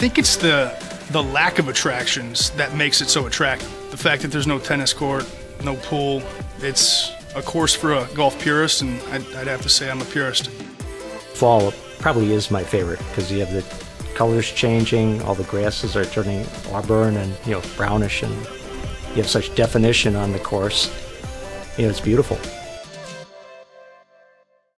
think it's the the lack of attractions that makes it so attractive. The fact that there's no tennis court, no pool, it's a course for a golf purist, and I'd, I'd have to say I'm a purist. Fall probably is my favorite because you have the colors changing, all the grasses are turning auburn and you know brownish, and you have such definition on the course. You know, it's beautiful.